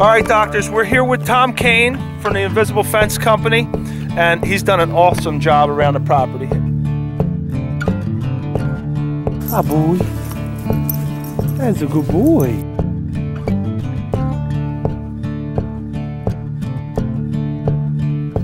All right, doctors, we're here with Tom Kane from the Invisible Fence Company, and he's done an awesome job around the property. Ah, boy. That's a good boy.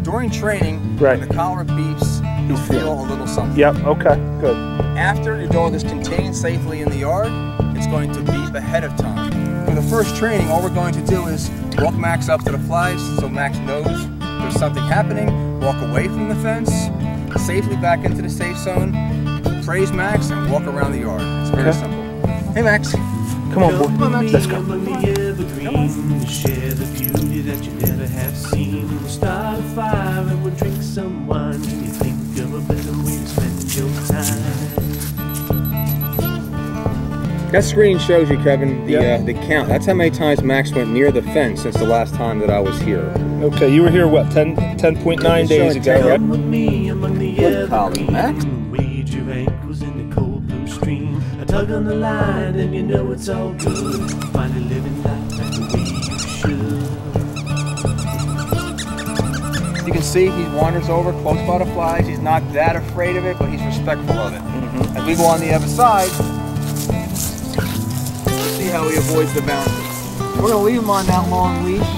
During training, Right. when the collar beeps, you'll feel a little something. Yep, okay, good. After your dog is contained safely in the yard, it's going to beep ahead of time. For the first training, all we're going to do is walk Max up to the flies so Max knows there's something happening, walk away from the fence, safely back into the safe zone, praise Max, and walk around the yard. It's very Okay. simple. Hey Max. Come on, boy. Come on, Max. Let's go. Among the share the beauty that you never have seen. Start a fire and we'll drink some wine. Can you think of a better way That screen shows you, Kevin, the Yeah. uh, the count. That's how many times Max went near the fence since the last time that I was here. Okay, you were here, what, 10, 10.9 days ago, 10. right? Come with me among the Good collie. Max. Wade your ankles in the cold blue stream. A tug on the line and you know it's all good. Finally living life like the way you should. You can see he wanders over close by the flies. He's not that afraid of it, but he's respectful of it. As we go on the other side, see how he avoids the bounces. We're gonna leave him on that long leash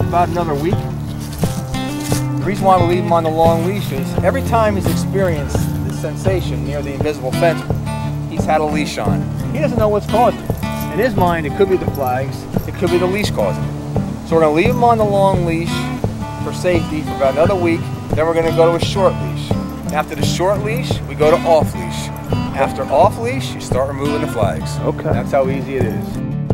about another week. The reason why we leave him on the long leash is every time he's experienced this sensation near the invisible fence, he's had a leash on. He doesn't know what's causing it. In his mind, it could be the flags, it could be the leash causing it. So we're gonna leave him on the long leash for safety for about another week. Then we're gonna go to a short leash. After the short leash, we go to off leash. After off leash, you start removing the flags. Okay. That's how easy it is.